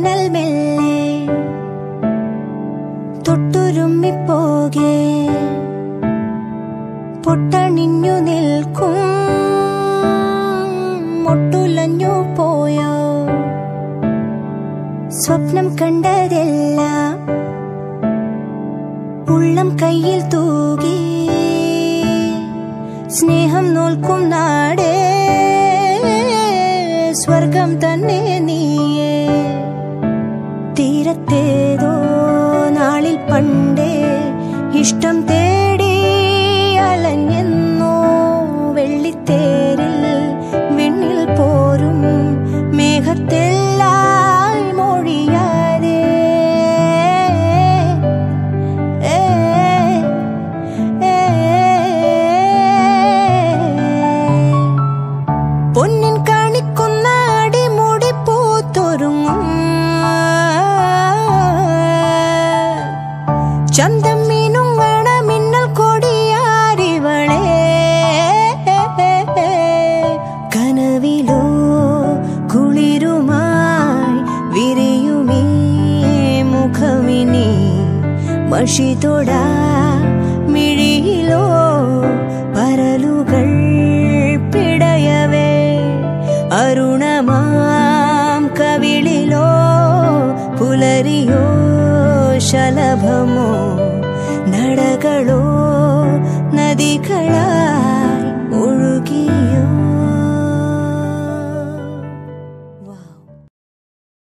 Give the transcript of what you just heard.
തെന്നൽ മെല്ലെ തൊട്ടുരുമ്മിപ്പോകെ പൊട്ടണിഞ്ഞു നിൽക്കും മുട്ടുലഞ്ഞു പോയോ? സ്വപ്നം കണ്ടതെല്ലാം ഉള്ളം കയ്യിൽ തൂകി സ്നേഹം നോൽക്കും നാടേ സ്വർഗം തന്നെ നീയേ തീരത്തേതോ നാളിൽ പണ്ടേ ഇഷ്ടം തേടി അലഞ്ഞെന്നോ ചന്തം മീനുങ്ങണ മിന്നൽ കൊടിയാരിവളെ. കനവിലോ കുളിരുമായി വിരിയുമീ മുഖമിനി. മഷിതൊടാ മിഴിയിലോ ಶಲಭಮೋ ನಡಗಳೋ ನದಿಗಳ